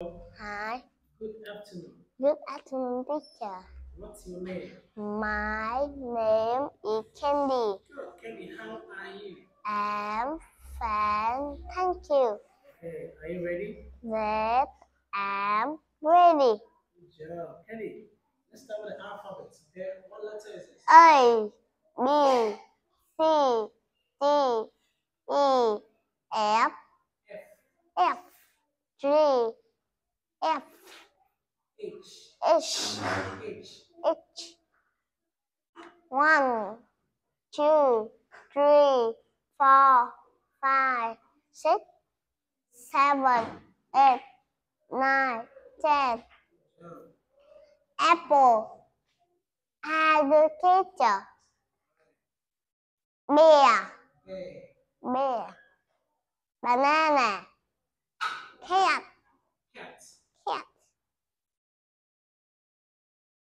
Hi. Good afternoon. Good afternoon, teacher. What's your name? My name is Candy. Good. Kenny, how are you? I'm fine. Thank you. Okay, are you ready? That I'm ready. Good job. Kenny, let's start with the alphabet. Okay, what letter is this? A, B, C, D, E, F, F, F, G, F, H, H, H, H. One, two, three, four, five, six, seven, eight, nine, ten. Apple. Teacher. Bear. Bear. Banana.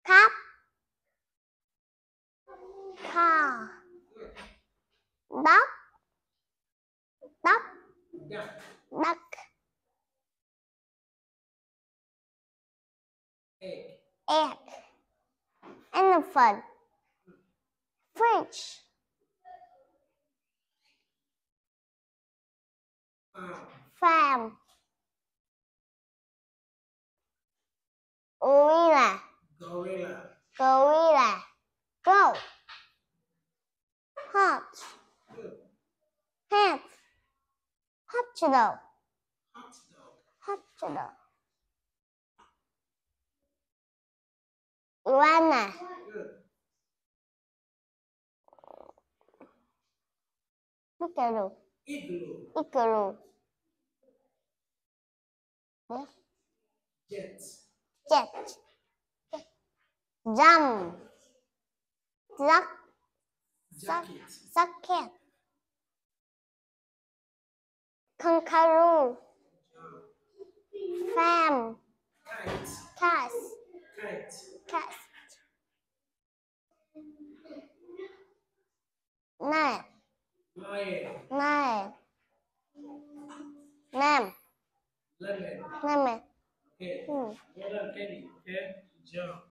Cup. Car. Duck. Duck. duck, egg, Egg. Elephant. Fridge. farm, Farm. Gorilla. Goat. Hot. Hat. Hot dog. Hot dog. Iguana. good. Igloo. Igloo, Igloo. Yes. jet, Jet. Jump. Duck. jacket, Socket. Kangaroo. Kite, Cat. Cat. Nine. lion, Nine. Nam. lemon. Nam. Okay, Hmm. well done, Kenny. Okay, job.